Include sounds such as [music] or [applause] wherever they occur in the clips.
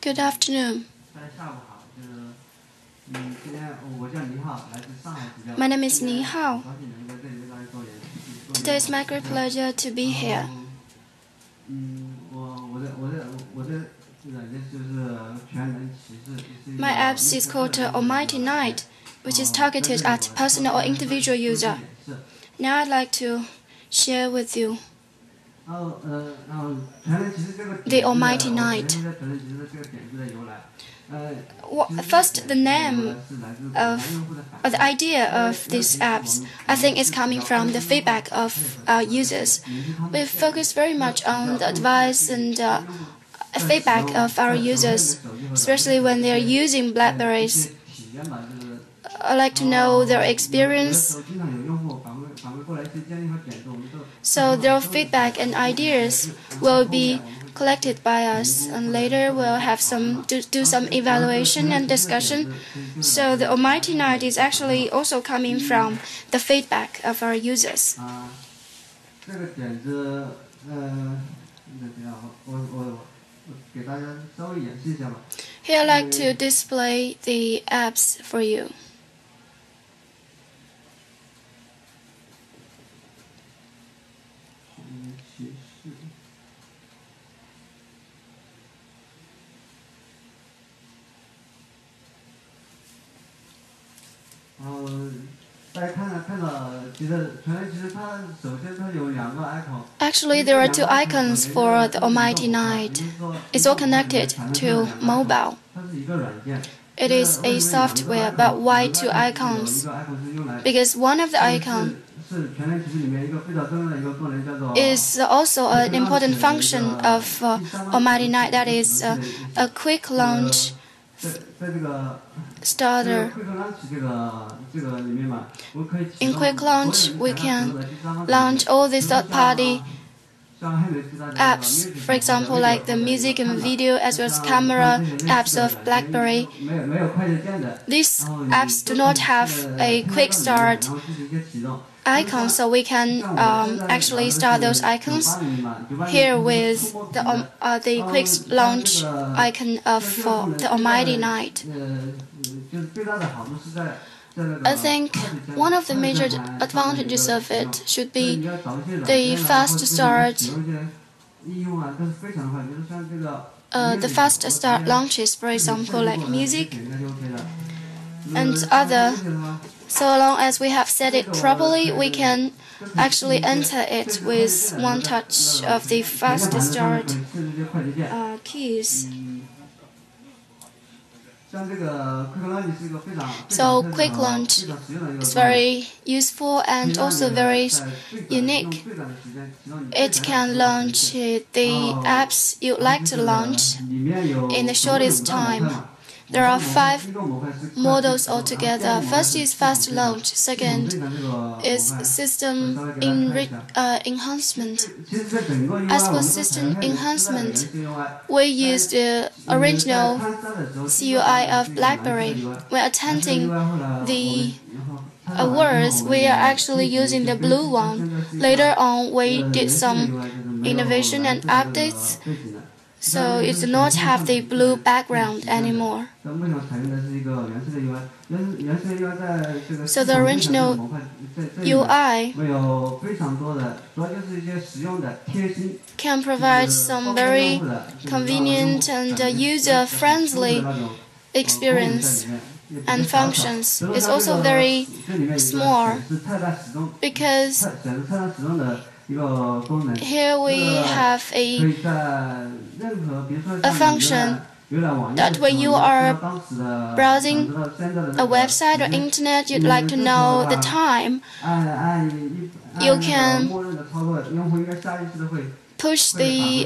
Good afternoon. My name is Ni Hao. Today is my great pleasure to be here. My app is called Almighty Knight, which is targeted at personal or individual user. Now I'd like to share with you the Almighty Night. First, the name of or the idea of these apps, I think, is coming from the feedback of our users. We focus very much on the advice and uh, feedback of our users, especially when they are using Blackberries. I like to know their experience so their feedback and ideas will be collected by us and later we'll have some do, do some evaluation and discussion. So the almighty night is actually also coming from the feedback of our users. Here i'd like to display the apps for you. 然后大家看了看到，其实全其实它首先它有两个 icon。 Actually, there are two icons for the Almighty Night. It's all connected to mobile. 它是一个软件。 It is a software, but why two 一 icons? 个 icon 是用来 Because one of the icon 是是全链其实里面一个非常重要的一个功能，叫做 is also an important function of uh, Almighty Night. That is uh, a quick launch 在在这个 starter. In Quick Launch, we can launch all these third-party apps, for example, like the music and video, as well as camera apps of BlackBerry. These apps do not have a quick start icon, so we can um, actually start those icons here with the, um, uh, the quick launch icon of uh, the Almighty Knight. I think one of the major advantages of it should be the fast start. Uh, the fast start launches, for example, like music and other. So long as we have set it properly, we can actually enter it with one touch of the fast start uh, keys. So quick launch is very useful and also very unique. It can launch the apps you'd like to launch in the shortest time. There are five models altogether. First is fast launch. Second is system uh, enhancement. As for system enhancement, we use the original CUI of BlackBerry. When attending the awards, we are actually using the blue one. Later on, we did some innovation and updates, so it's not have the blue background anymore. So the original UI can provide some very convenient and uh, user-friendly experience and functions. It's also very small because here we have a, a function that when you are browsing a website or internet, you'd like to know the time. You can push the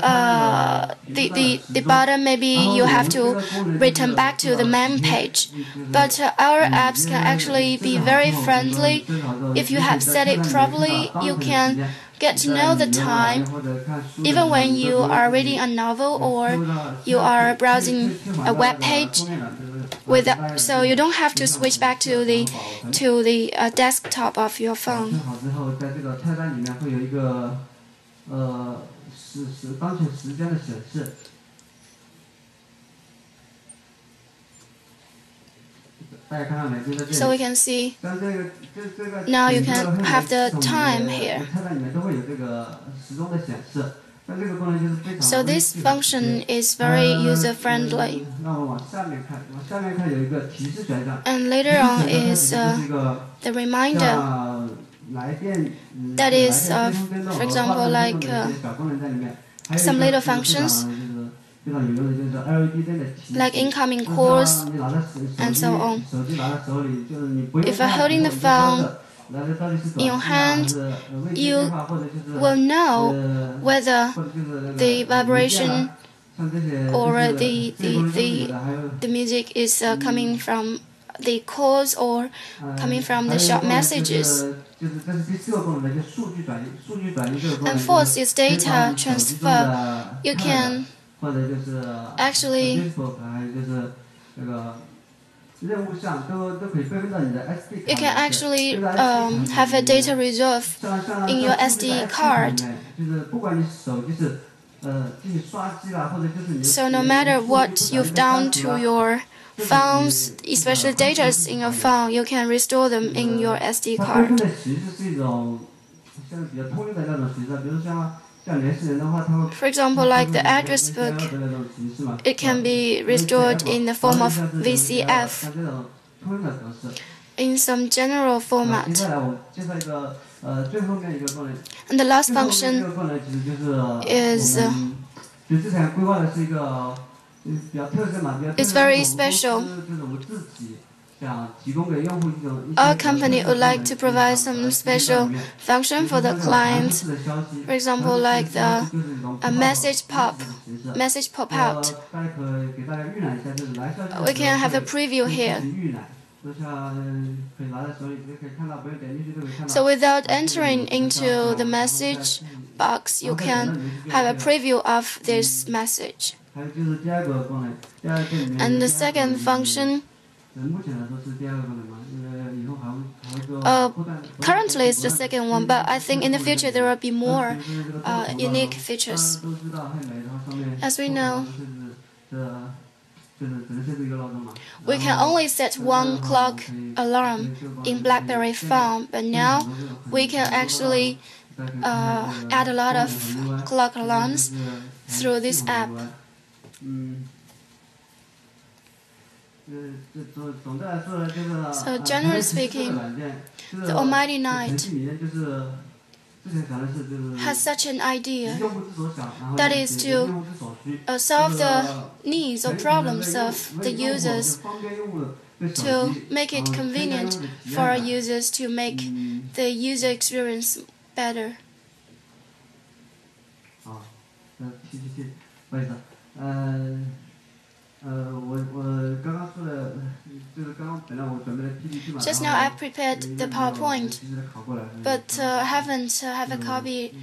uh, the, the, the button, maybe you have to return back to the main page. But uh, our apps can actually be very friendly. If you have set it properly, you can get to know the time. Even when you are reading a novel or you are browsing a web page, without, uh, so you don't have to switch back to the to the uh, desktop of your phone. So we can see now you can have the time here. So this function is very user-friendly. And later on is uh, the reminder. That is, uh, for example, like uh, some little functions like incoming calls and so on. If I'm holding the phone in your hand, you will know whether the vibration or the, the, the, the music is uh, coming from the calls or coming from the short messages. And fourth is data transfer. You can actually you can actually um, have a data reserve in your SD card. So no matter what you've done to your phones, especially data in your phone, you can restore them in your SD card. For example, like the address book, it can be restored in the form of VCF in some general format. And the last function is uh, it's very special. Our company would like to provide some special function for the client. For example, like the a message pop, message pop out. We can have a preview here. So without entering into the message box, you can have a preview of this message. And the second function uh, currently, it's the second one, but I think in the future there will be more uh, unique features. As we know, we can only set one clock alarm in BlackBerry phone, but now we can actually uh, add a lot of clock alarms through this app. So generally speaking, the Almighty Night has such an idea that is to uh, solve the needs or problems of the users to make it convenient for our users to make the user experience better. Just now I prepared the PowerPoint, but uh, I haven't uh, have a copy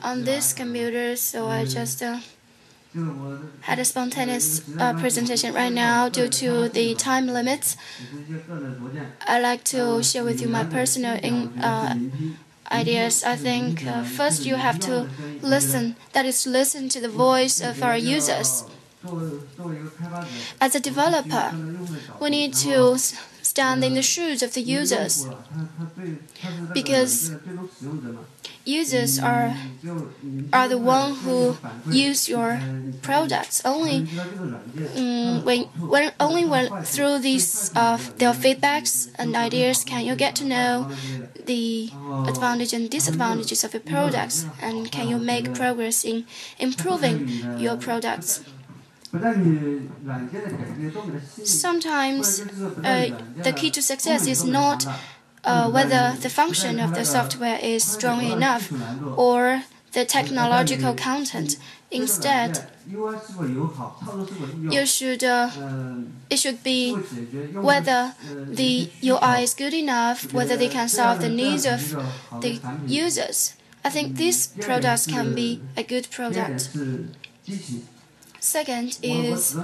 on this computer, so I just uh, had a spontaneous uh, presentation right now due to the time limits. I'd like to share with you my personal in, uh, ideas. I think uh, first you have to listen. That is, listen to the voice of our users. As a developer, we need to stand in the shoes of the users because users are are the one who use your products. Only um, when, when only when through these uh, their feedbacks and ideas can you get to know the advantages and disadvantages of your products and can you make progress in improving your products Sometimes uh, the key to success is not uh, whether the function of the software is strong enough or the technological content. Instead, you should uh, it should be whether the UI is good enough, whether they can solve the needs of the users. I think these products can be a good product. Second is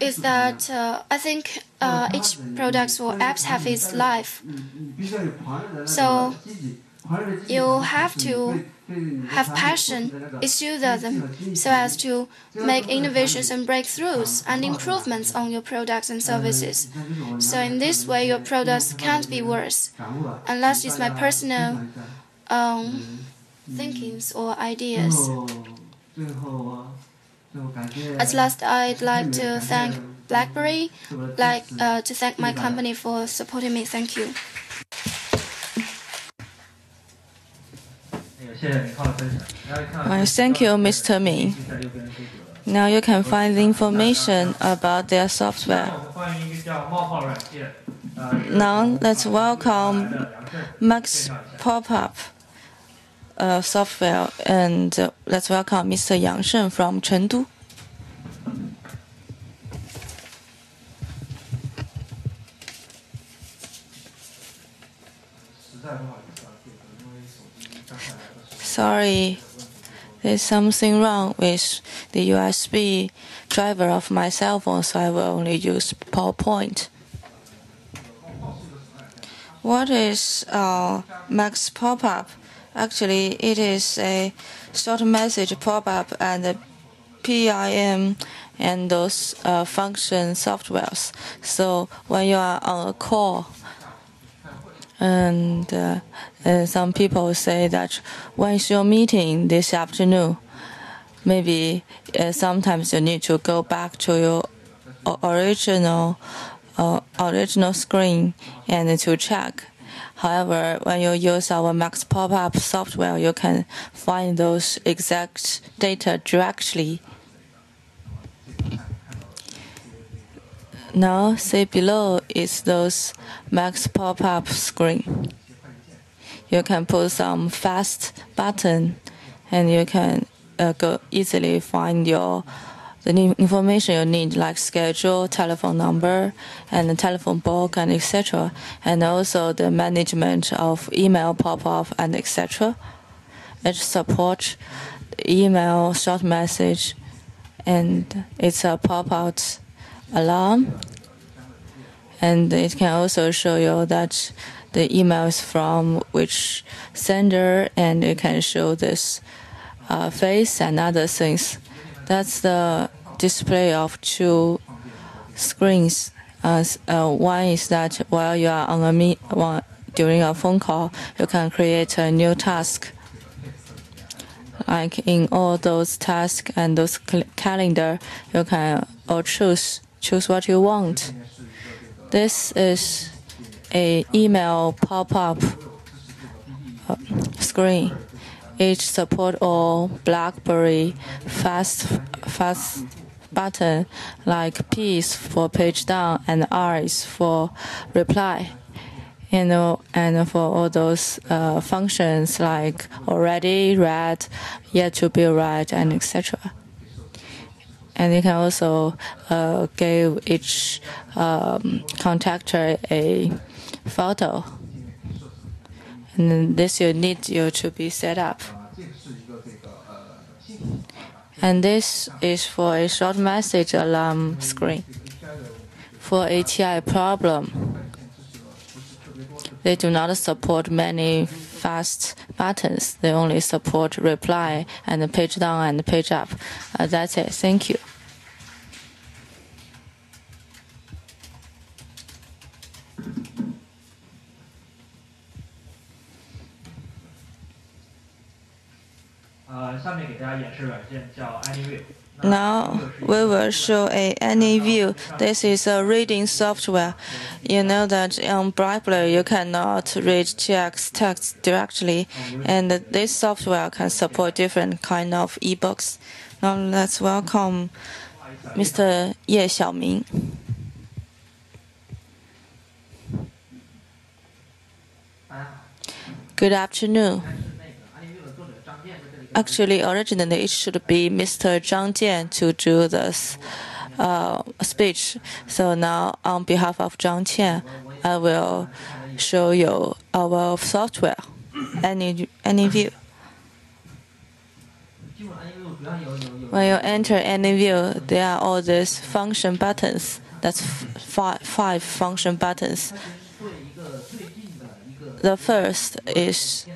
is that uh, I think uh, each product or apps have its life. So you have to have passion, enthusiasm, so as to make innovations and breakthroughs and improvements on your products and services. So in this way, your products can't be worse. Unless it's my personal um, thinkings or ideas. At last, I'd like to thank BlackBerry, like uh, to thank my company for supporting me. Thank you. Well, thank you, Mr. Ming. Now you can find the information about their software. Now let's welcome Max Pop-up uh, software and uh, let's welcome Mr. Yang Sheng from Chengdu. Sorry, there's something wrong with the USB driver of my cell phone, so I will only use PowerPoint. What is uh, Max Pop-up? Actually, it is a short message pop-up and PIM and those uh, function softwares. So when you are on a call, and uh, uh, some people say that once you're meeting this afternoon, maybe uh, sometimes you need to go back to your original uh, original screen and to check. However, when you use our Max Pop-up software, you can find those exact data directly. Now, see below is those Max Pop-up screen. You can put some fast button, and you can uh, go easily find your the information you need, like schedule, telephone number, and the telephone book, and etc., and also the management of email pop-up and etc. It supports email, short message, and it's a pop-out alarm. And it can also show you that the emails from which sender, and it can show this uh, face and other things. That's the display of two screens. Uh, uh, one is that while you are on a meet, during a phone call, you can create a new task. Like in all those tasks and those calendar, you can or choose choose what you want. This is a email pop-up uh, screen. Each support all BlackBerry fast fast button like P for page down and R is for reply. You know, and for all those uh, functions like already read, yet to be read, and etc. And you can also uh, give each um, contactor a photo. And this you need you to be set up. And this is for a short message alarm screen. For ATI problem, they do not support many fast buttons. They only support reply and page down and page up. Uh, that's it. Thank you. Now we will show a AnyView. This is a reading software. You know that on BlackBerry you cannot read text text directly, and this software can support different kind of ebooks. Now let's welcome Mr. Ye Xiaoming. Good afternoon. Actually, originally it should be Mr. Zhang Jian to do this uh, speech. So now, on behalf of Zhang Jian, I will show you our software. Any any view. When you enter any view, there are all these function buttons. That's five, five function buttons. The first is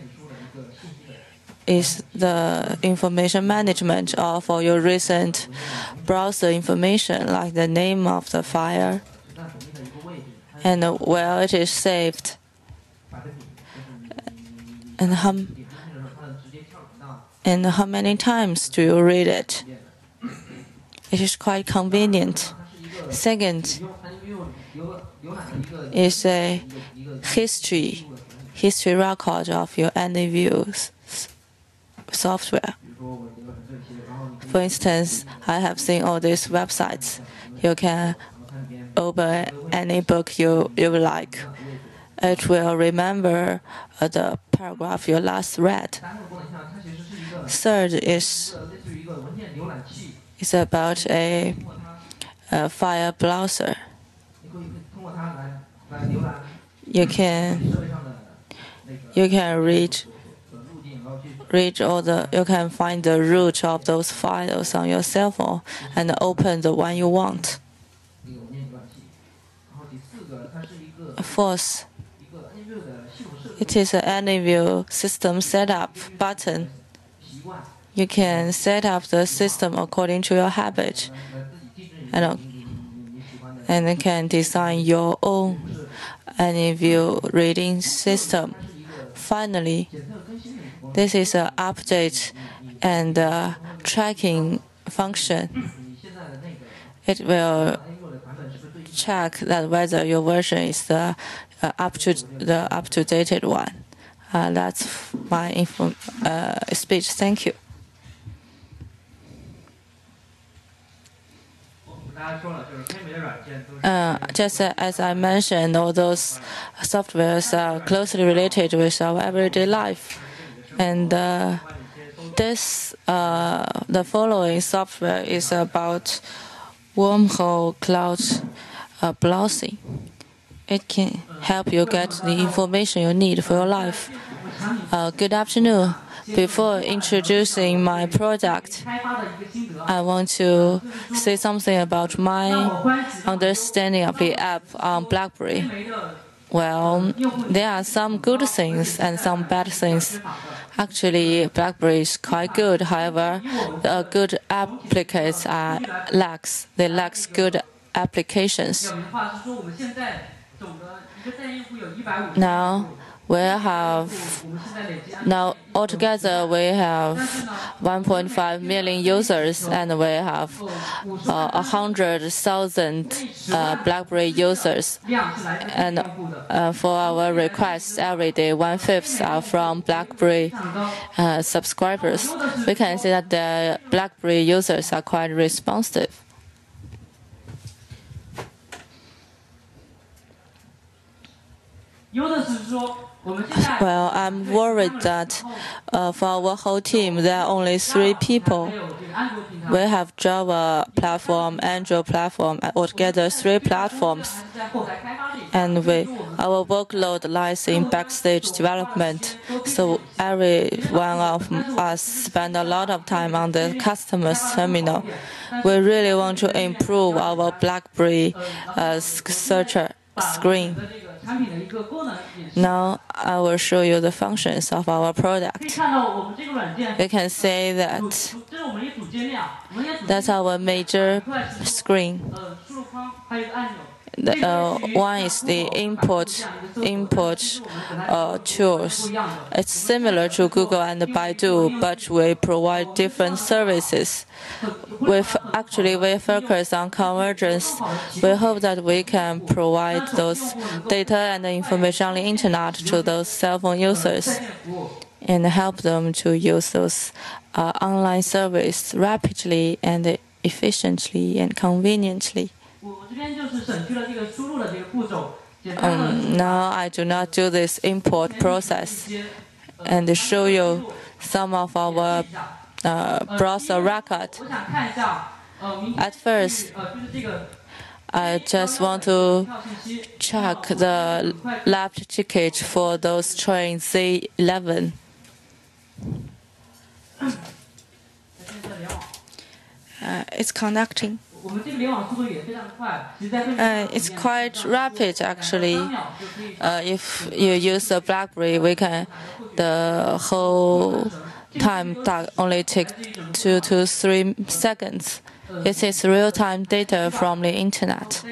is the information management of all your recent browser information, like the name of the file and where it is saved, and how and how many times do you read it? It is quite convenient. Second is a history history record of your AnyView software. For instance, I have seen all these websites. You can open any book you, you like. It will remember uh, the paragraph you last read. Third is is about a, a file browser. You can you can read read all the you can find the root of those files on your cell phone and open the one you want. Fourth, it is an AnyView system setup button. You can set up the system according to your habit, and and can design your own AnyView reading system. Finally, this is an update and uh, tracking function. It will check that whether your version is the uh, up to the up to dated one. Uh, that's my info, uh, speech. Thank you. Uh, just as I mentioned, all those softwares are closely related with our everyday life, and uh, this uh, the following software is about wormhole cloud uh, browsing. It can help you get the information you need for your life. Uh, good afternoon. Before introducing my product, I want to say something about my understanding of the app on BlackBerry. Well, there are some good things and some bad things. Actually, BlackBerry is quite good. However, the good applicants are lacks. They lack good applications. Now, we have now altogether we have 1.5 million users and we have uh, 100,000 uh, BlackBerry users. And uh, for our requests every day, one fifth are from BlackBerry uh, subscribers. We can see that the BlackBerry users are quite responsive. [laughs] Well, I'm worried that uh, for our whole team, there are only three people. We have Java platform, Android platform, altogether three platforms. And we, our workload lies in backstage development. So every one of us spend a lot of time on the customer's terminal. We really want to improve our BlackBerry uh, searcher screen. Now I will show you the functions of our product. You can say that that's our major screen. The, uh, one is the import import uh, tools. It's similar to Google and Baidu, but we provide different services. With actually we focus on convergence. We hope that we can provide those data and information on the internet to those cell phone users and help them to use those uh, online service rapidly and efficiently and conveniently. Um, now I do not do this import process and show you some of our uh, browser record. At first, I just want to check the left ticket for those trains Z11. [coughs] Uh, it's connecting. Uh, it's quite rapid actually. Uh, if you use the BlackBerry, we can the whole time only take two to three seconds. It is real-time data from the internet.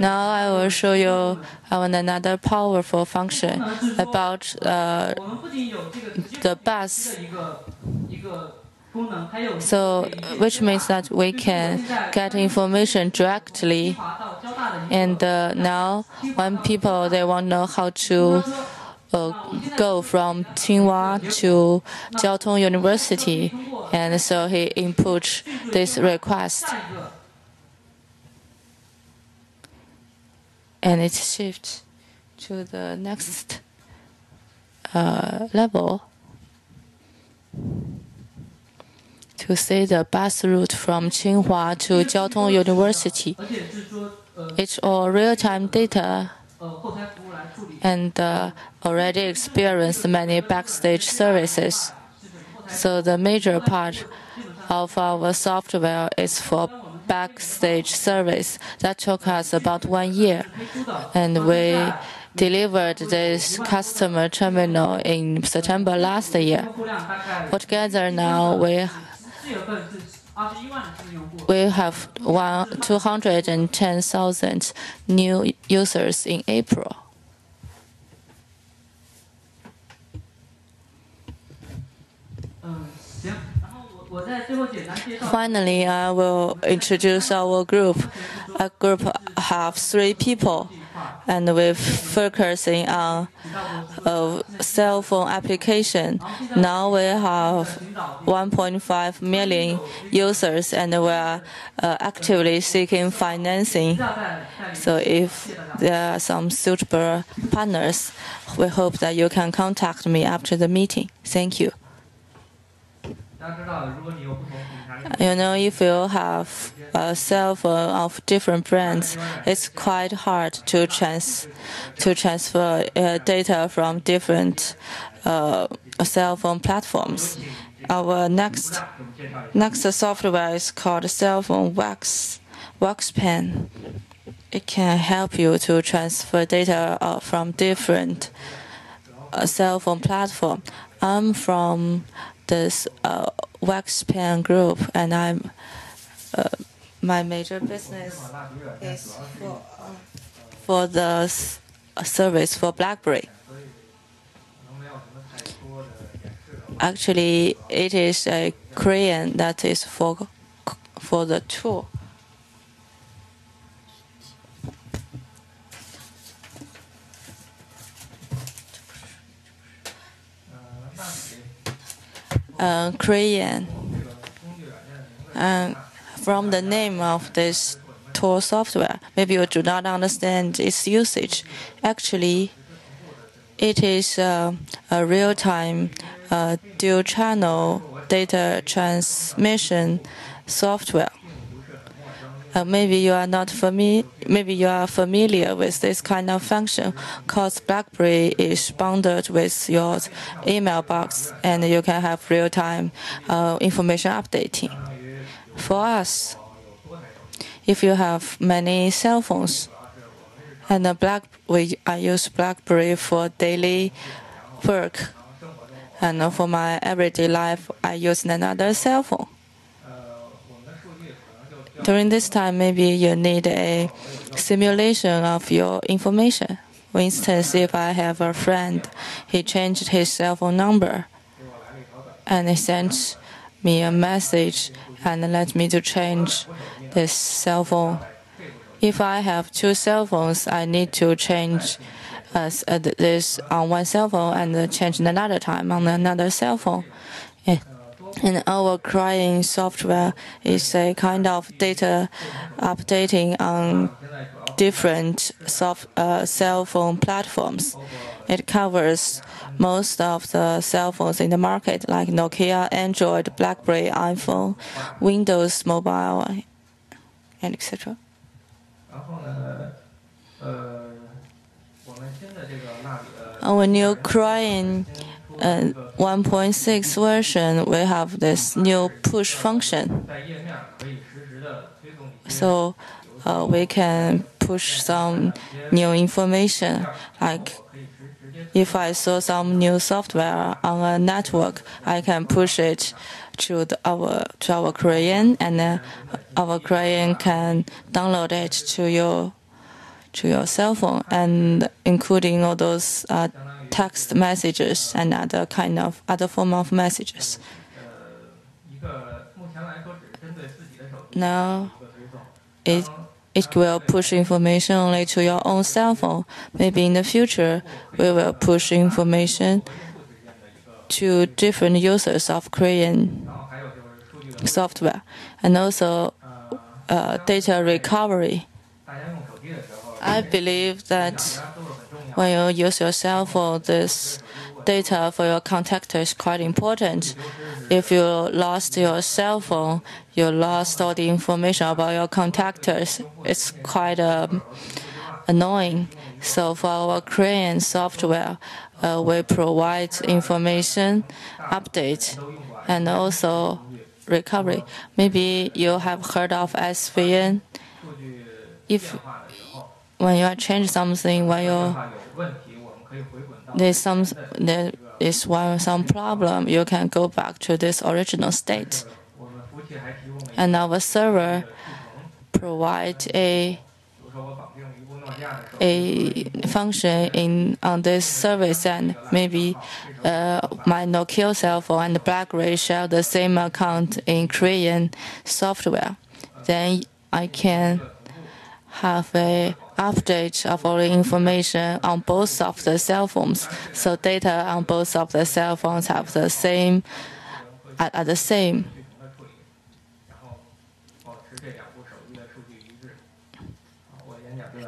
Now I will show you another powerful function about uh, the bus. So, which means that we can get information directly. And uh, now, when people they want to know how to uh, go from Tsinghua to Jiao University, and so he input this request. And it shifts to the next uh, level to see the bus route from Tsinghua to Jiao Tong University. It's all real-time data and uh, already experienced many backstage services. So the major part of our software is for backstage service that took us about one year, and we delivered this customer terminal in September last year. Altogether now we we have one 210,000 new users in April. Finally, I will introduce our group. A group have three people, and we're focusing on a cell phone application. Now we have 1.5 million users, and we are uh, actively seeking financing. So, if there are some suitable partners, we hope that you can contact me after the meeting. Thank you. You know, if you have a cell phone of different brands, it's quite hard to trans to transfer uh, data from different uh, cell phone platforms. Our next next software is called Cell Phone Wax WaxPen. It can help you to transfer data uh, from different uh, cell phone platform. I'm from this uh, WaxPen group, and I'm uh, my major business is for, uh, for the service for BlackBerry. Actually, it is a crayon that is for for the tool. Uh, crayon. And from the name of this tool software, maybe you do not understand its usage. Actually, it is uh, a real-time uh, dual-channel data transmission software. Uh, maybe you are not familiar. Maybe you are familiar with this kind of function, because BlackBerry is bundled with your email box, and you can have real-time uh, information updating. For us, if you have many cell phones, and the Black, we I use BlackBerry for daily work, and for my everyday life, I use another cell phone. During this time, maybe you need a simulation of your information. For instance, if I have a friend, he changed his cell phone number and he sent me a message and let me to change this cell phone. If I have two cell phones, I need to change uh, this on one cell phone and change another time on another cell phone. And our crayon software is a kind of data updating on different soft, uh, cell phone platforms. It covers most of the cell phones in the market, like Nokia, Android, BlackBerry, iPhone, Windows Mobile, and etc. Our new crayon uh, 1.6 version, we have this new push function. So uh, we can push some new information. Like if I saw some new software on a network, I can push it to the, our to our client, and uh, our client can download it to your to your cell phone, and including all those uh, text messages and other kind of other form of messages. Now, it it will push information only to your own cell phone. Maybe in the future, we will push information to different users of crayon software and also uh, data recovery. I believe that when you use your cell phone, this data for your contactor is quite important. If you lost your cell phone, you lost all the information about your contactors. It's quite um, annoying. So for our crayon software, uh, we provide information, update, and also recovery. Maybe you have heard of SVN. If when you change something, when you there's some there is one some problem, you can go back to this original state. And our server provide a a function in on this service and maybe uh, my Nokia cell phone and BlackBerry share the same account in crayon software, then I can have a update of all the information on both of the cell phones. So data on both of the cell phones have the same are, are the same.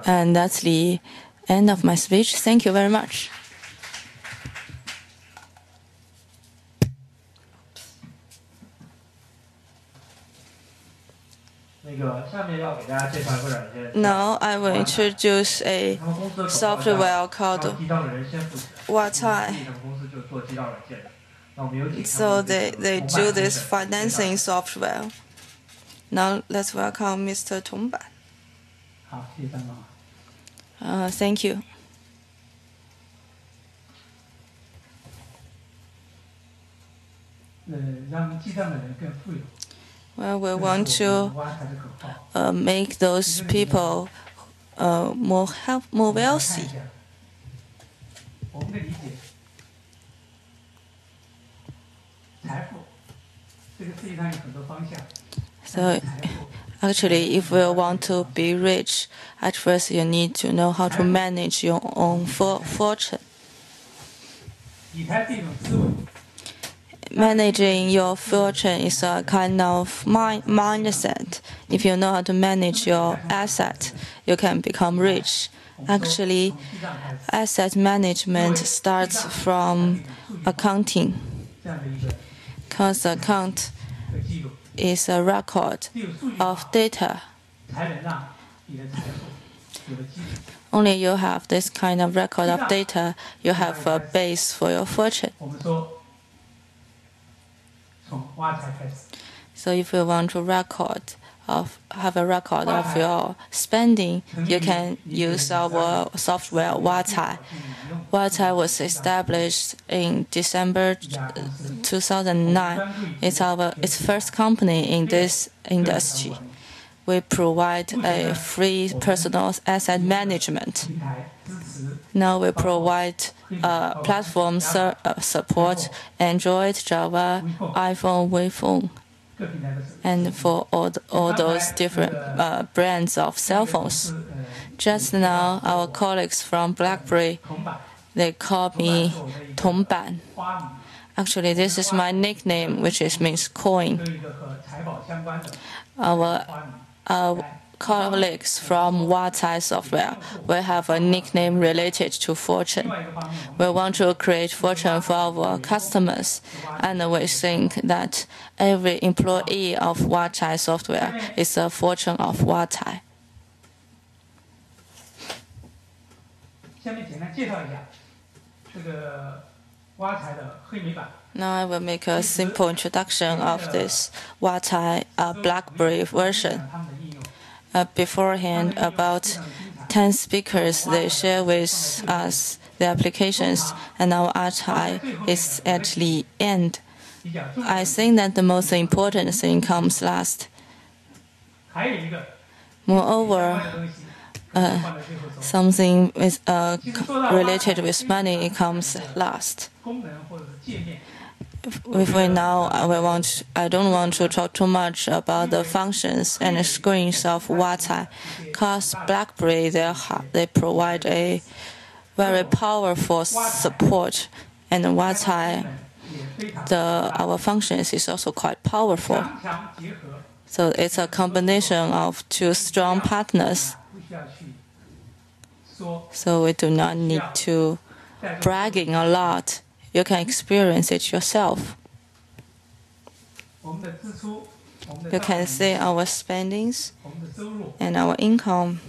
And that's the end of my speech. Thank you very much. Now I will introduce a software called Wacai. So they, they do this financing software. Now let's welcome Mr. Tongban. Uh, thank you. Uh, well, we want to uh, make those people uh, more help, more wealthy. So, actually, if you want to be rich, at first you need to know how to manage your own for fortune managing your fortune is a kind of mind, mindset. If you know how to manage your asset, you can become rich. Actually, asset management starts from accounting, because account is a record of data. Only you have this kind of record of data, you have a base for your fortune. So if you want to record of have a record of your spending, mm-hmm. you can use our software Wacai. Wacai was established in December 2009. It's our it's first company in this industry. We provide a free personal asset management now we provide uh, platform uh, support Android, Java, iPhone, WePhone, and for all, the, all those different uh, brands of cell phones. Just now, our colleagues from BlackBerry, they call me Tongban. Actually, this is my nickname, which is, means coin. Our, our colleagues from Wacai Software. We have a nickname related to fortune. We want to create fortune for our customers, and we think that every employee of Wacai Software is a fortune of Wacai. Now I will make a simple introduction of this Wacai uh, BlackBerry version. Uh, beforehand about 10 speakers. They share with us the applications, and our archive is at the end. I think that the most important thing comes last. Moreover, uh, something with, uh, related with money comes last. If we now want, I don't want to talk too much about the functions and screens of WaCai, because BlackBerry they they provide a very powerful support, and WaCai the our functions is also quite powerful. So it's a combination of two strong partners. So we do not need to bragging a lot. You can experience it yourself. You can see our spendings and our income.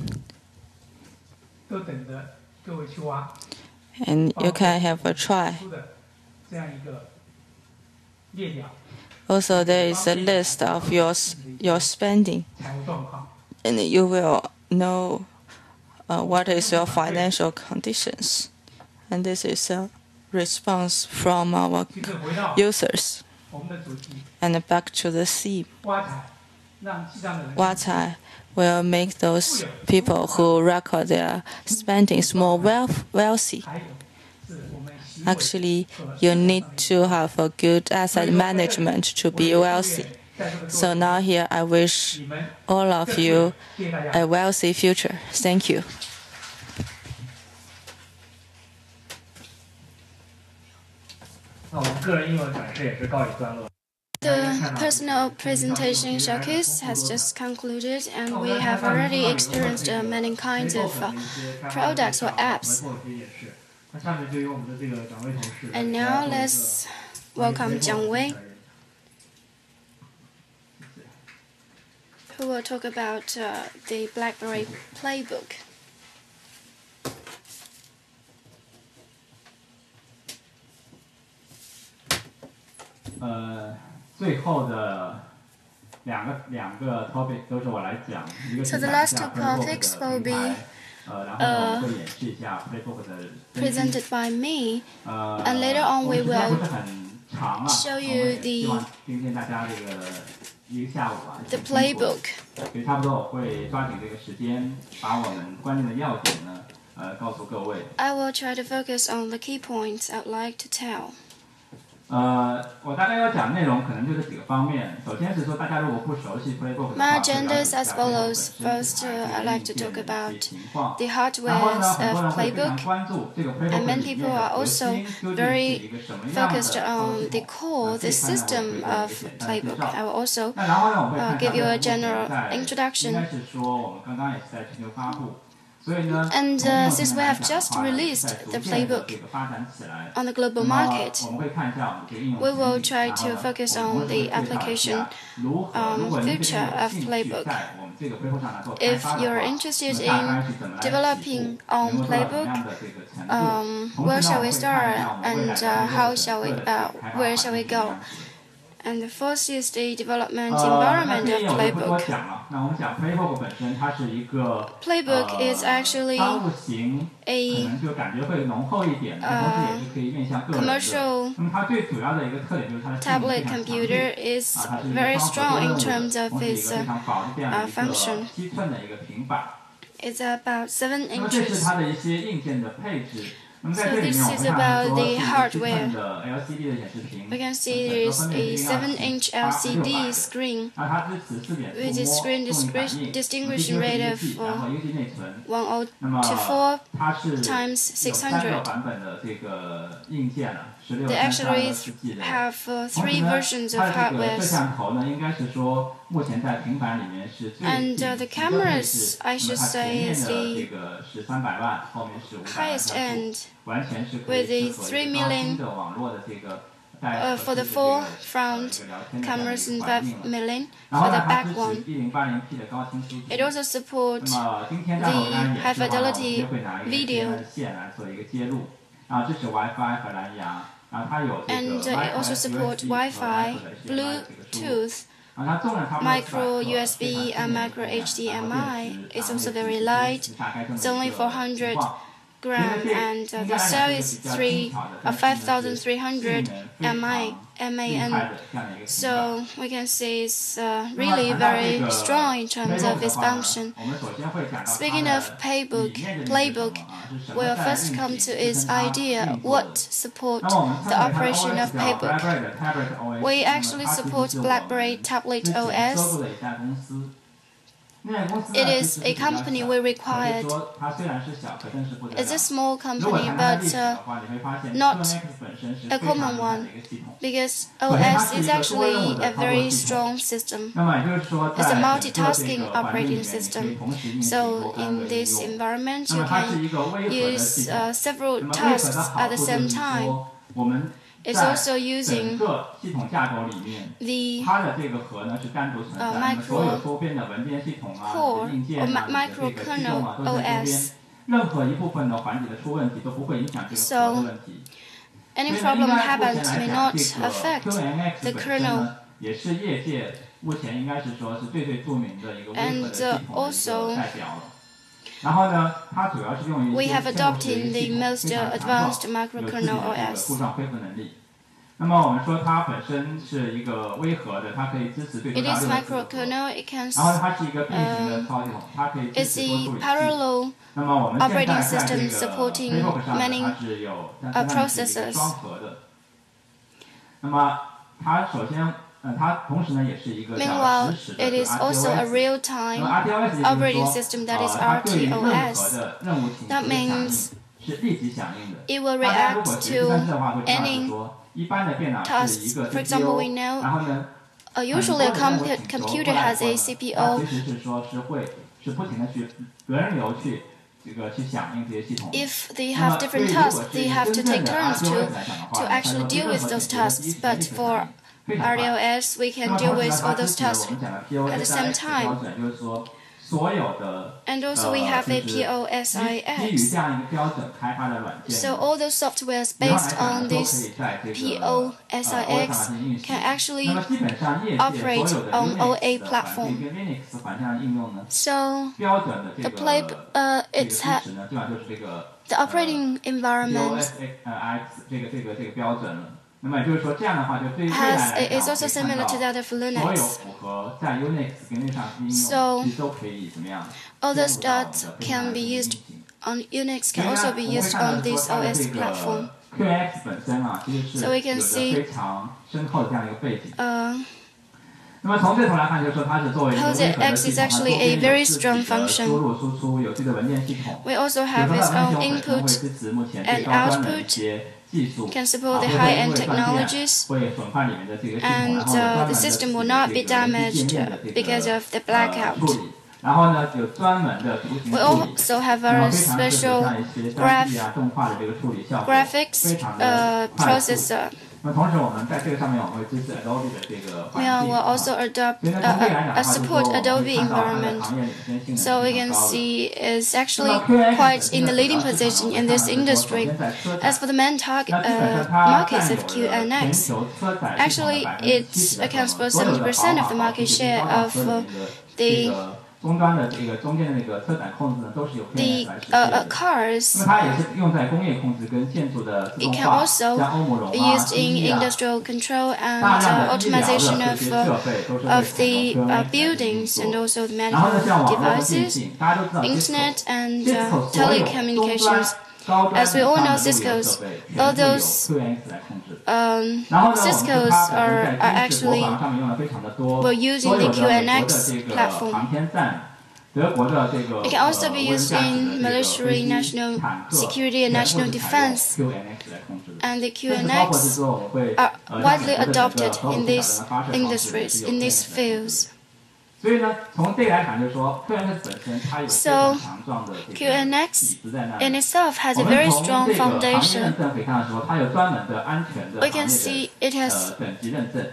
And you can have a try. Also, there is a list of your your spending, and you will know uh, what is your financial conditions. And this is a response from our users. And back to the sea. WaCai will make those people who record their spendings more wealth, wealthy. Actually, you need to have a good asset management to be wealthy. So now here, I wish all of you a wealthy future. Thank you. The personal presentation showcase has just concluded, and we have already experienced uh, many kinds of uh, products or apps. And now let's welcome Jiang Wei, who will talk about uh, the BlackBerry Playbook. 呃，最后的两个两个 topic 都是我来讲，一个是 So the 讲 last 一下 two Facebook topics 的 will 平 be 台，呃，然后呢，我们会演示一下 Facebook 的分析 presented by me. 呃， And later on 我们 we 时间 will 不是很长啊， show 我们 you 也 the- 希望今天大家这个一个下午啊， The 挺辛苦的 playbook. 所以差不多我会抓紧这个时间，把我们关键的要点呢，呃，告诉各位。 I will try to focus on the key points I'd like to tell. My agenda is as follows. First, I'd like to talk about the hardware of Playbook. And many people are also very focused on the core, the system of Playbook. I will also give you a general introduction. And uh, since we have just released the playbook on the global market, we will try to focus on the application um, future of playbook. If you're interested in developing on playbook, um, where shall we start and uh, how shall we, uh, where shall we go? and the fourth is the development environment of Playbook. Playbook is actually a commercial tablet computer is very strong in terms of its function. It's about 7 inches. So this is about the hardware. We can see there is a 7-inch LCD screen with a screen distinguish rate of 1024 times 600. The actually have three versions of hardware. And uh, the cameras, I should say, is the highest end with the 3 million uh, for the four front cameras and 5 million for the back one. It also supports the high fidelity video. And uh, it also supports Wi Fi, Bluetooth micro USB and micro HDMI. It's also very light. It's only 400 gram and uh, the cell is three uh, 5300 MI MAN. So we can see it's uh, really very strong in terms of its function. Speaking of playbook, playbook, we'll first come to its idea. What support the operation of playbook? We actually support BlackBerry Tablet OS. It is a company we required. It's a small company, but uh, not a common one, because OS is actually a very strong system. It's a multitasking operating system. So in this environment, you can use uh, several tasks at the same time. It's also using the uh, micro core or microkernel OS. So any problem happens may not affect the kernel. And uh, also, we have adopted the most advanced microkernel OS. 那么我们说它本身是一个微核的，它可以支持对它的，kernel. It can. 然后它是一个并行的操作系统，它可以支持多处理器。那么我们现在在这个 Facebook 上，它是有相当于是一个双核的。那么它首先， Meanwhile, it is also a real-time operating system that is RTOS. That means it will react to any task. For example, we know uh, usually a com computer has a CPU. If they have different tasks, they have to take turns to, to actually deal with those tasks. But for RTOS, we can deal with all those tasks at the same time. And also we have a POSIX. So all those softwares based on this POSIX can actually operate on OA platform. So the play, uh, it's ha the operating environment has is also similar to that of Linux. So all those that can be used on Unix can also be used on this OS platform. So we can see uh, POSIX is actually a very strong function. We also have its own input and output can support the high-end technologies, and uh, the system will not be damaged because of the blackout. We also have our special graph graphics uh, processor. We will also adopt uh, uh, support Adobe environment, so we can see it's actually quite in the leading position in this industry. As for the main target uh, markets of QNX, actually it accounts for 70% of the market share of cars. It can also be used in industrial control and uh, automation of, uh, of the buildings and also the medical devices, internet and uh, telecommunications. As we all know, Cisco's, all those um, Cisco's are, are actually were using the QNX platform. It can also be used in military, national security, and national defense. And the QNX are widely adopted in these industries, in these fields. 所以呢，从这来讲，就是说，QNX 本身它有非常强壮的这个底子在那里。我们从这个行业认证可以看到说，它有专门的安全的行业的呃等级认证。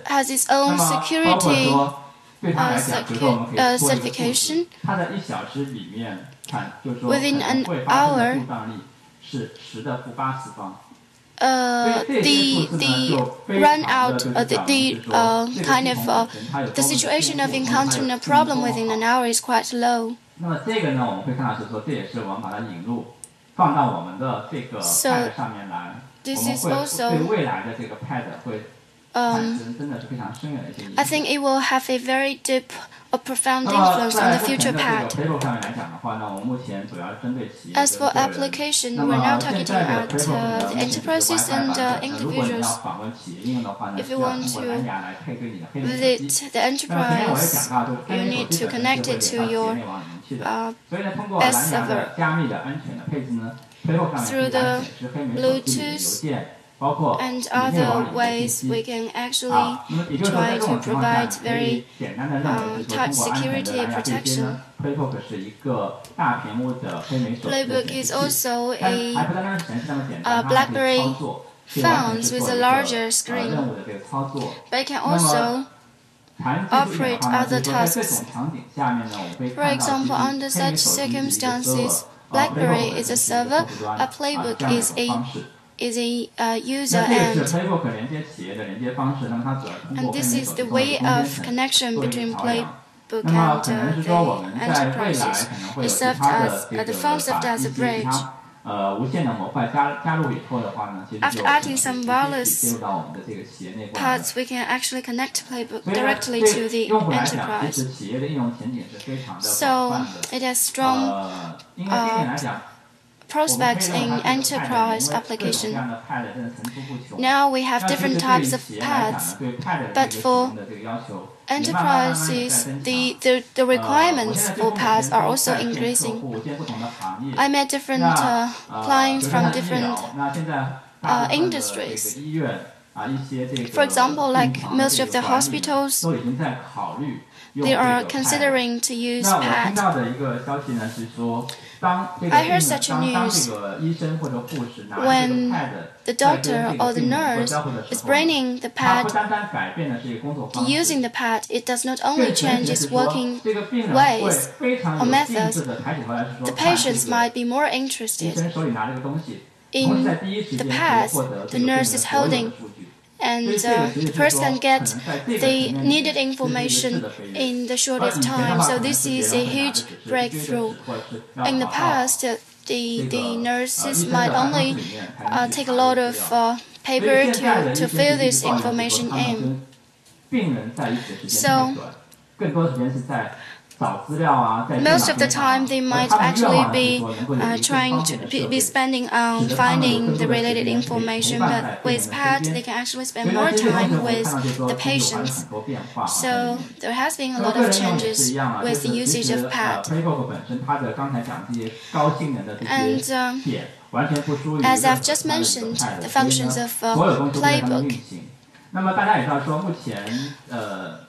那么包括说，对它来讲，比如说我们可以做一个复习，它的一小时里面看，就是说，我们会发生的故障率是十的负八次方。the the run out uh, the, the uh, kind of the situation of encountering a problem within an hour is quite low. So this is also um, I think it will have a very deep a profound influence on the future path. As for application, we're now targeting at uh, uh the enterprises and uh, individuals. If you want to visit the enterprise, you need to connect it to your uh, S server through the Bluetooth and other ways we can actually try to provide very um, tight security protection. Playbook is also a, a BlackBerry phone with a larger screen, but it can also operate other tasks. For example, under such circumstances, BlackBerry is a server, a Playbook is a is a uh, user end. And this is the way of connection between Playbook and uh, the enterprises. It served as uh, the phone served as a bridge. After adding some wireless parts, we can actually connect Playbook directly to the enterprise. So it has strong uh, prospects in enterprise application. Now we have different types of pads, but for enterprises, the, the, the requirements for pads are also increasing. I met different uh, clients from different uh, industries. For example, like most of the hospitals, they are considering to use pad. I heard such a news when the doctor or the nurse is bringing the pad, using the pad, it does not only change its working ways or methods, the patients might be more interested in the pad the nurse is holding and uh, the person can get the needed information in the shortest time. So this is a huge breakthrough. In the past, uh, the, the nurses might only uh, take a lot of uh, paper to, to fill this information in. So most of the time, they might actually be uh, trying to be, be, spending on finding the related information, but with PAD, they can actually spend more time with the patients. So there has been a lot of changes with the usage of PAD. And um, as I've just mentioned, the functions of uh, Playbook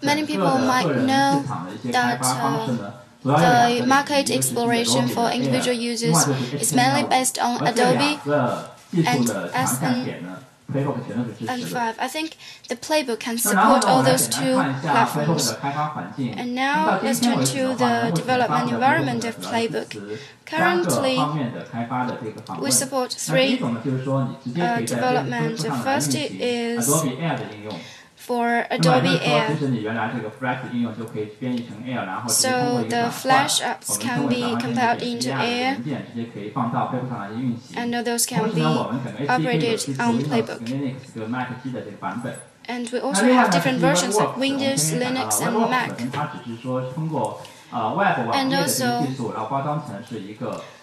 Many people might know that uh, the market exploration for individual users is mainly based on Adobe and SN and 5. I think the playbook can support all those two platforms. And now let's turn to the development environment of playbook. Currently, we support three uh, development. The first is for Adobe Air. So the Flash apps can be compiled into Air, and those can be operated on Playbook. And we also have different versions of Windows, Linux, and Mac. And also,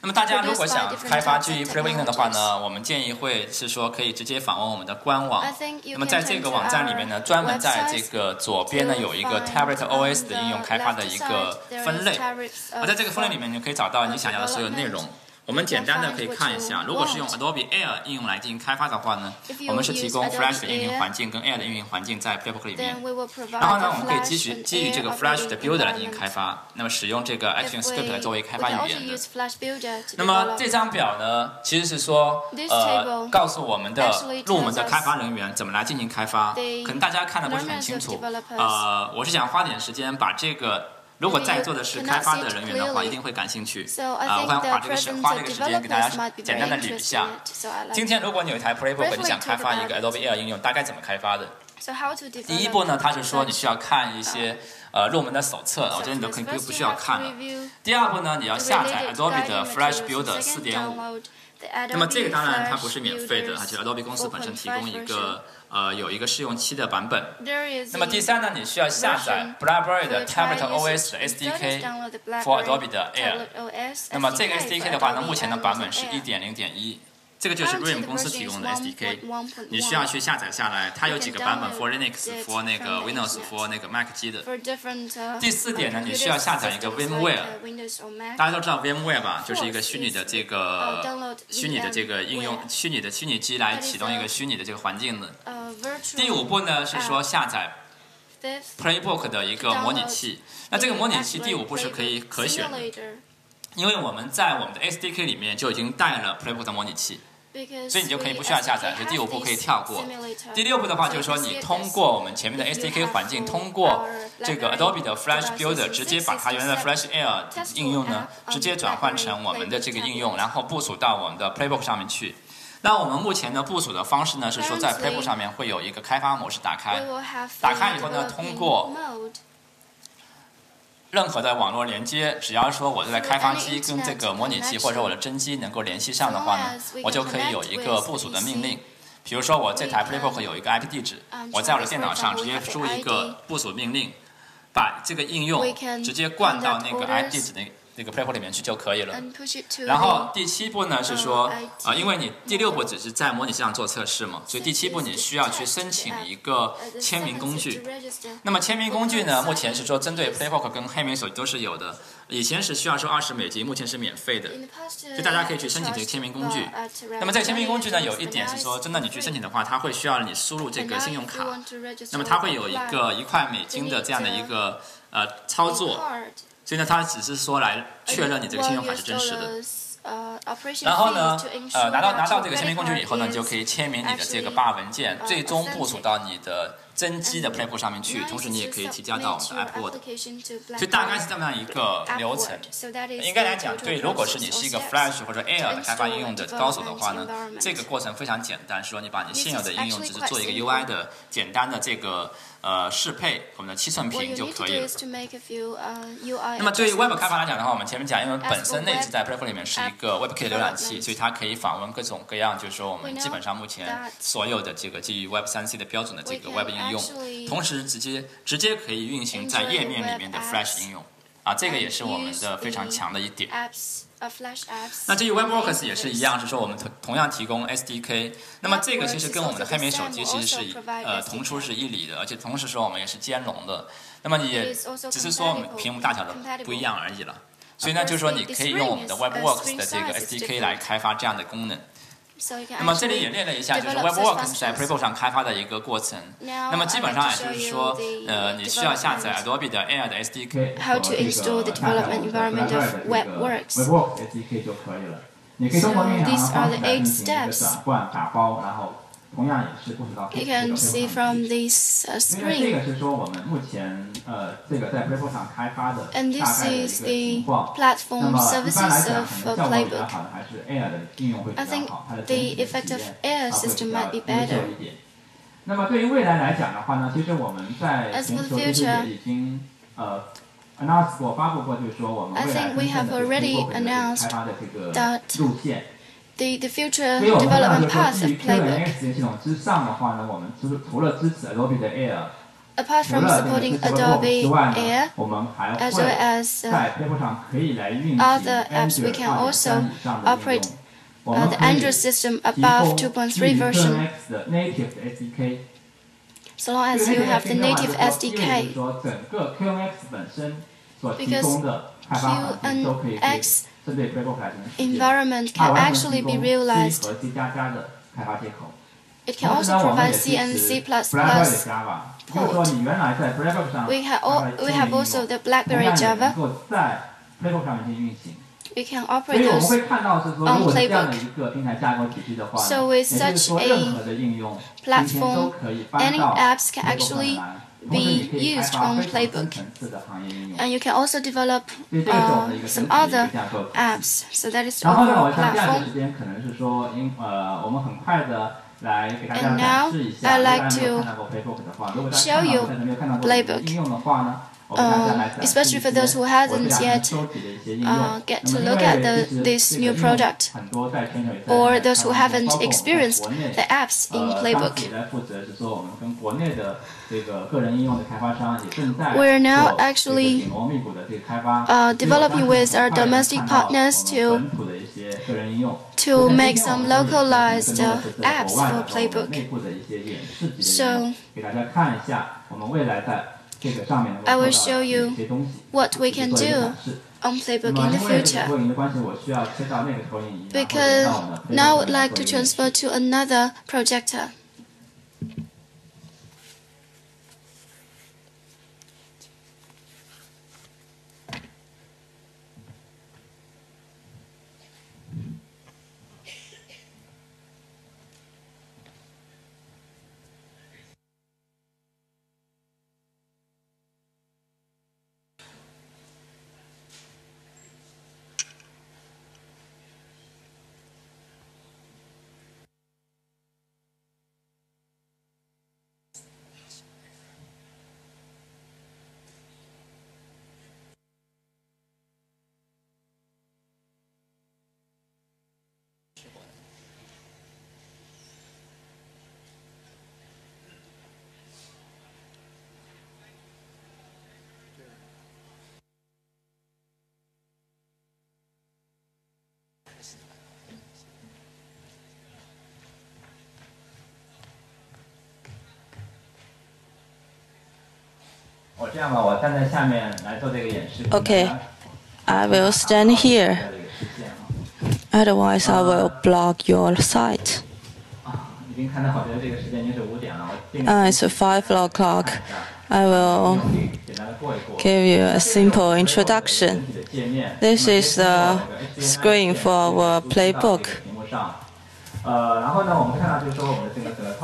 那么大家如果想开发基于 Playbook 的话呢，我们建议会是说可以直接访问我们的官网。那么在这个网站里面呢，专门在这个左边呢有一个 Tablet OS 的应用开发的一个分类，而在这个分类里面，你可以找到你想要的所有内容。我们简单的可以看一下，如果是用 Adobe Air 应用来进行开发的话呢，我们是提供 Flash 的运行环境跟 Air 的运行环境在 Playbook 里面。然后呢，我们可以基于基于这个 Flash 的 Builder 来进行开发，那么使用这个 Action Script 来作为开发语言的。那么这张表呢，其实是说呃，告诉我们的入门的开发人员怎么来进行开发。可能大家看的不是很清楚，呃，我是想花点时间把这个。如果在座的是开发的人员的话，一定会感兴趣。啊，我想把这个时花这个时间给大家简单的捋一下。今天如果你有一台 Playbook，你想开发一个 Adobe Air 应用，大概怎么开发的？第一步呢，它是说你需要看一些呃入门的手册，我觉得你都可以不不需要看了。第二步呢，你要下载 Adobe 的 Flash Builder 4.5。那么这个当然它不是免费的，而且 Adobe 公司本身提供一个。呃，有一个试用期的版本。那么第三呢，你需要下载 BlackBerry 的 Tablet OS 的 SDK for Adobe 的 Air。那么这个 SDK 的话呢，目前的版本是1.0.1。这个就是 RIM 公司提供的 SDK，你需要去下载下来。它有几个版本，for Linux，for 那个 Windows，for 那个 Mac 机的。[laughs] 第四点呢，你需要下载一个 VMware。大家都知道 VMware 吧？就是一个虚拟的这个虚拟的这个应用，虚拟的虚拟机来启动一个虚拟的这个环境的。第五步呢是说下载 Playbook 的一个模拟器。那这个模拟器第五步是可以可选的，因为我们在我们的 SDK 里面就已经带了 Playbook 的模拟器。所以你就可以不需要下载，就第五步可以跳过。第六步的话，就是说你通过我们前面的 SDK 环境，通过这个 Adobe 的 Flash Builder，直接把它原来的 Flash Air 应用呢，直接转换成我们的这个应用，然后部署到我们的 Playbook 上面去。那我们目前的部署的方式呢，是说在 Playbook 上面会有一个开发模式打开，打开以后呢，通过。任何的网络连接，只要说我在开发机跟这个模拟器或者我的真机能够联系上的话呢，我就可以有一个部署的命令。比如说我这台 Playbook 有一个 IP 地址，我在我的电脑上直接输一个部署命令，把这个应用直接灌到那个 IP 地址的。那个 Playbook 里面去就可以了。然后第七步呢是说，啊，因为你第六步只是在模拟器上做测试嘛，所以第七步你需要去申请一个签名工具。那么签名工具呢，目前是说针对 Playbook 跟黑莓手机都是有的。以前是需要收二十美金，目前是免费的，所以大家可以去申请这个签名工具。那么这个签名工具呢，有一点是说，真的你去申请的话，它会需要你输入这个信用卡。那么它会有一个一块美金的这样的一个呃操作。所以呢，他只是说来确认你这个信用卡是真实的。然后呢，呃，拿到拿到这个签名工具以后呢，你就可以签名你的这个 .bar 文件，最终部署到你的真机的 Playbook 上面去。同时，你也可以提交到我们的 iPod。就大概是这么样一个流程。应该来讲，对，如果是你是一个 Flash 或者 Air 的开发应用的高手的话呢，这个过程非常简单，是说你把你现有的应用只是做一个 UI 的简单的这个。呃，适配我们的七寸屏就可以了。那么对于 Web 开发来讲的话，我们前面讲，因为本身内置在 Playbook 里面是一个 WebKit 浏览器，所以它可以访问各种各样，就是说我们基本上目前所有的这个基于 Web 三 C 的标准的这个 Web 应用，同时直接直接可以运行在页面里面的 Flash 应用，啊，这个也是我们的非常强的一点。那至于 WebWorks 也是一样，是说我们同同样提供 SDK。那么这个其实跟我们的黑莓手机其实是呃同出是一理的，而且同时说我们也是兼容的。那么你也只是说我们屏幕大小的不一样而已了。所以呢，就是说你可以用我们的 WebWorks 的这个 SDK 来开发这样的功能。那么这里也列了一下，就是 WebWorks 在 Playbook 上开发的一个过程。那么基本上也就是说，呃，你需要下载 Adobe 的 Air 的 SDK。How to install the development environment of WebWorks。WebWorks SDK 就可以了。你可以通过面向方式来进行一个转换、打包，然后。 You can see from this uh, screen. And this is the platform services of uh, Playbook. I think the effect of Air system might be better. As for the future, I think we have already announced that the, the future development path of Playbook. Apart from supporting Adobe Air, as well as uh, other apps, we can also operate uh, the Android system above 2.3 version, so long as you have the native SDK. Because QNX environment can actually be realized. It can also provide C and C++ port. We have, we have also the BlackBerry Java. We can operate those on Playbook. So with such a platform, any apps can actually be used on Playbook. And you can also develop uh, some other apps. So that is the overall platform. And now I'd like to show you Playbook. Uh, especially for those who haven't yet uh, get to look at the, this new product, or those who haven't experienced the apps in Playbook. We're now actually uh, developing with our domestic partners to to make some localized uh, apps for Playbook. So I will show you what we can do on Playbook in the future. Because now I would like to transfer to another projector. Okay, I will stand here. Otherwise, I will block your sight. Uh, it's five o'clock. I will give you a simple introduction. This is the screen for our playbook.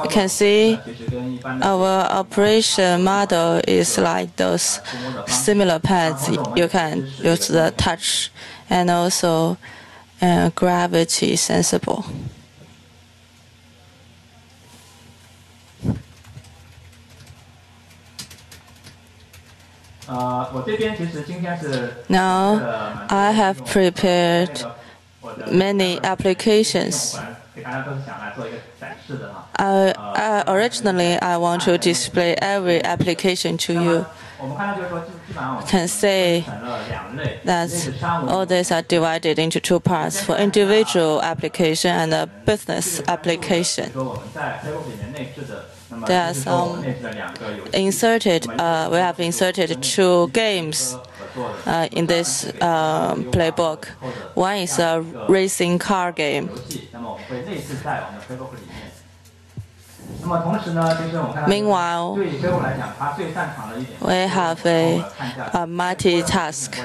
You can see our operation model is like those similar pads. You can use the touch and also uh, gravity sensible. Now, I have prepared many applications. I, I, originally, I want to display every application to you. Can say that all these are divided into two parts for individual application and a business application. There are some inserted. Uh, we have inserted two games uh, in this uh, playbook. One is a racing car game. Meanwhile, we have a, a multitask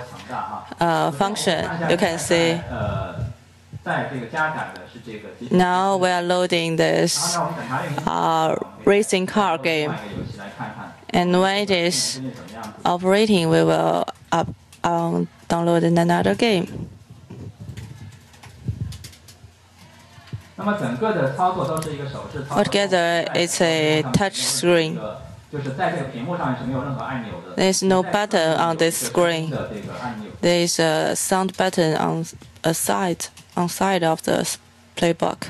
uh, function. You can see. Now we are loading this uh, racing car game. And when it is operating, we will up, um, download another game. Altogether, it's a touch screen. There is no button on this screen. There is a sound button on a side on side of the playbook.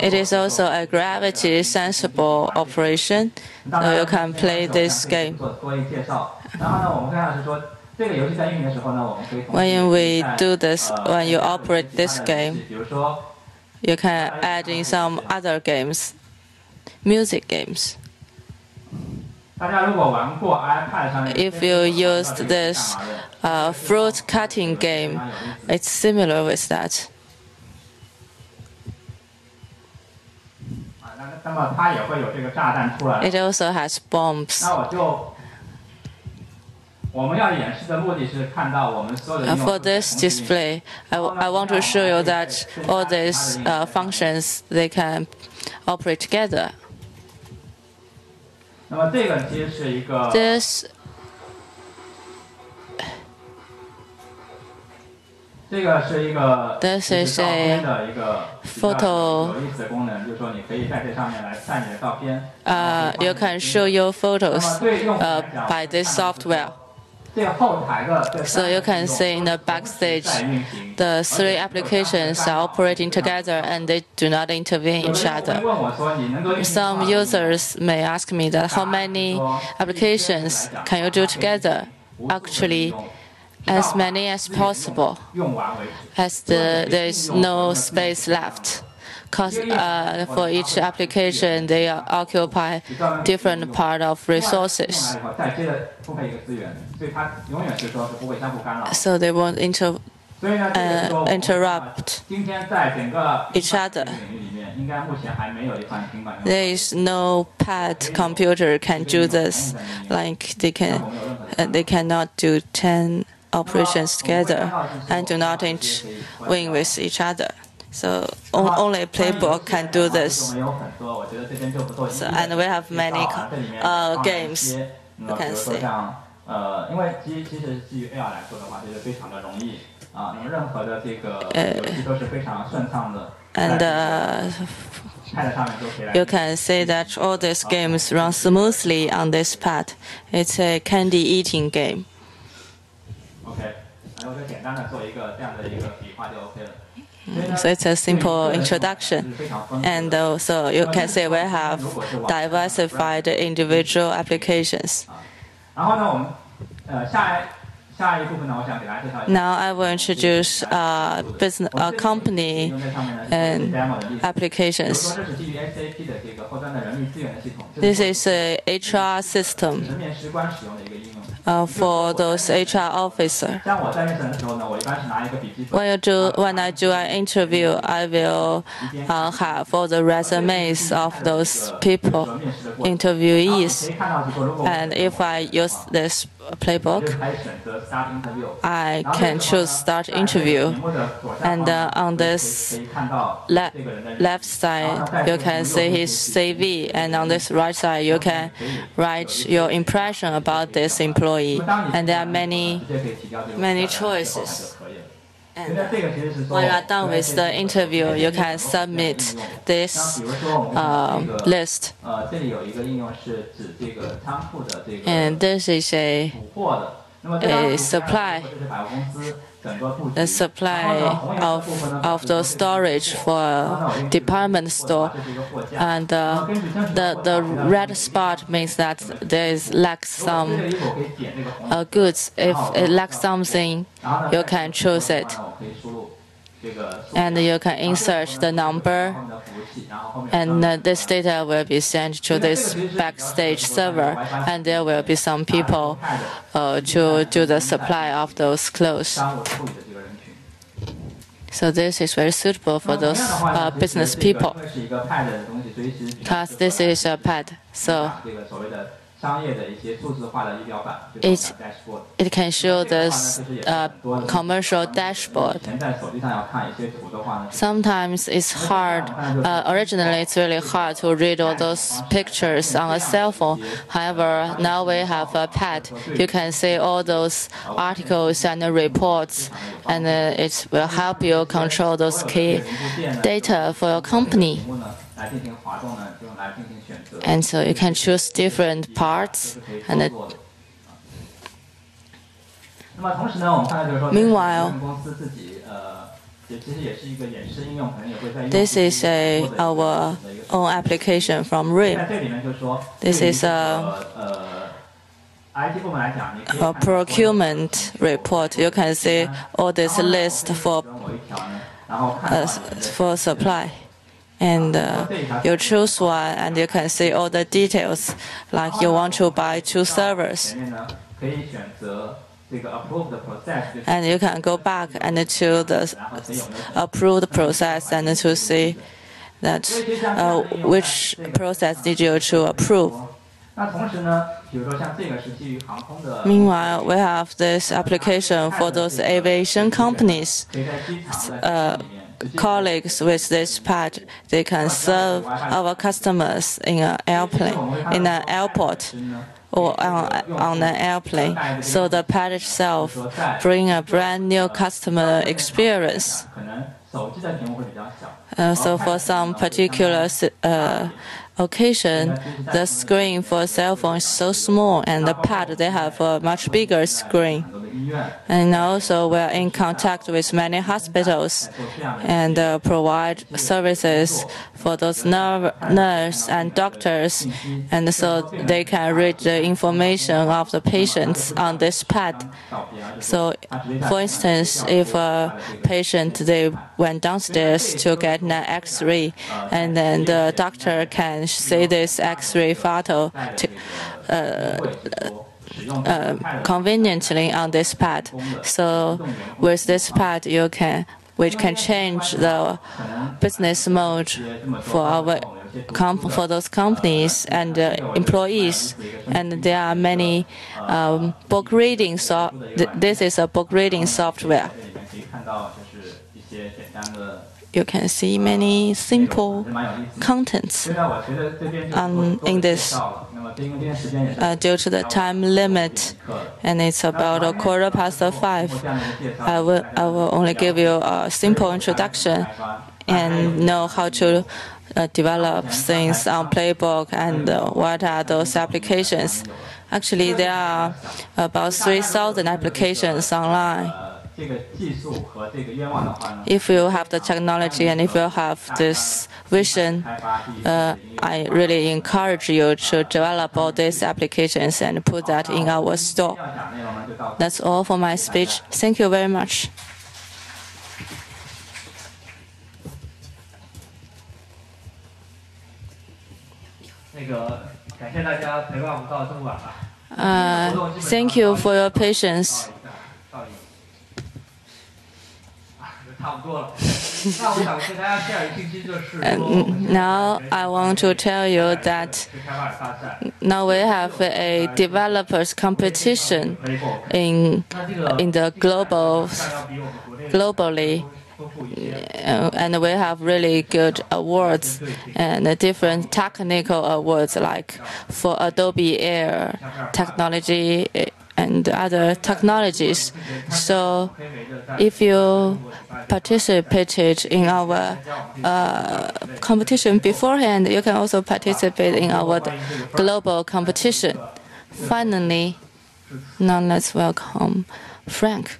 It is also a gravity sensible operation, so you can play this game. When we do this, when you operate this game, you can add in some other games, music games. If you used this uh, fruit cutting game, it's similar with that. It also has bombs. For this display, I, I want to show you that all these uh, functions they can operate together. This This is a photo. Uh, you can show your photos uh, by this software. So you can see in the backstage, the three applications are operating together and they do not intervene each other. Some users may ask me that how many applications can you do together? Actually, as many as possible, as the, there is no space left. Because uh, for each application, they occupy different part of resources. So they won't inter uh, interrupt each other. There is no pad computer can do this. Like they can, uh, they cannot do ten operations together and do not intervene with each other. So only playbook can do this. So, and we have many uh, games. You can see. and uh, you can see that all these games run smoothly on this pad. It's a candy eating game. So it's a simple introduction. And also you can see we have diversified individual applications. Now I will introduce uh, business, uh, company and applications. This is a HR system for those HR officers. When, you do, when I do an interview, I will uh, have all the resumes of those people, interviewees. And if I use this playbook, I can choose start interview. And uh, on this le left side, you can see his CV, and on this right side, you can write your impression about this employee. And there are many, many choices. And when you are done with the interview, you can submit this uh, list. And this is a, a supply the supply of, of the storage for department store. And uh, the, the red spot means that there is lack some uh, goods. If it lacks something, you can choose it and you can insert the number and this data will be sent to this backstage server and there will be some people uh, to do the supply of those clothes. So this is very suitable for those uh, business people because this is a pad. So it, it can show this uh, commercial dashboard. Sometimes it's hard, uh, originally it's really hard to read all those pictures on a cell phone. However, now we have a pad. You can see all those articles and reports, and uh, it will help you control those key data for your company. And so you can choose different parts and it, Meanwhile, this is a, our own application from RIM. This is a, a procurement report. You can see all this list for uh, for supply. And uh, you choose one and you can see all the details like you want to buy two servers and you can go back and to the approved process and to see that uh, which process did you to approve. Meanwhile, we have this application for those aviation companies. Uh, colleagues with this pad, they can serve our customers in an airplane, in an airport or on, on an airplane. So the pad itself bring a brand new customer experience. Uh, so for some particular uh, occasion, the screen for cell phone is so small, and the pad they have a much bigger screen. And also, we're in contact with many hospitals and uh, provide services for those nurse and doctors, and so they can read the information of the patients on this pad. So, for instance, if a patient they went downstairs to get an X-ray, and then the doctor can see this X-ray photo. To, uh, uh, conveniently on this pad. So with this pad, you can we can change the business mode for our for those companies and uh, employees. And there are many um, book reading. So th this is a book reading software. You can see many simple contents um, in this uh, due to the time limit, and it's about a quarter past five. I will, I will only give you a simple introduction and know how to uh, develop things on Playbook and uh, what are those applications. Actually, there are about 3,000 applications online. If you have the technology and if you have this vision, uh, I really encourage you to develop all these applications and put that in our store. That's all for my speech. Thank you very much. Uh, thank you for your patience. Now I want to tell you that now we have a developers competition in in the global globally. Uh, and we have really good awards and different technical awards like for Adobe Air technology and other technologies. So if you participated in our uh, competition beforehand, you can also participate in our global competition. Finally, now let's welcome Frank.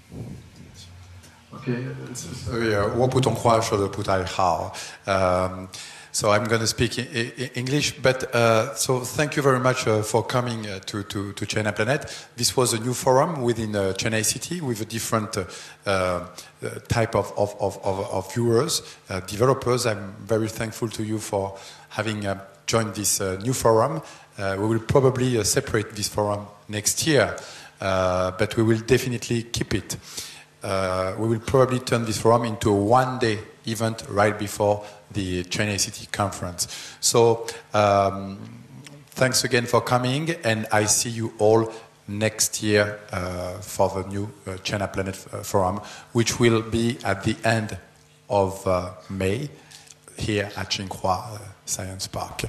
OK，所以我普通话说的不太好。Um, so I'm going to speak English. But uh, so thank you very much uh, for coming uh, to, to, to, China Planet. This was a new forum within uh, China ICT with a different uh, uh, type of, of, of, of viewers, developers. I'm very thankful to you for having joined this new forum. we will probably separate this forum next year, but we will definitely keep it. we will probably turn this forum into a one-day event right before the China ICT conference. So um, thanks again for coming, and I see you all next year uh, for the new uh, China Planet uh, Forum, which will be at the end of uh, May here at Tsinghua uh, Science Park.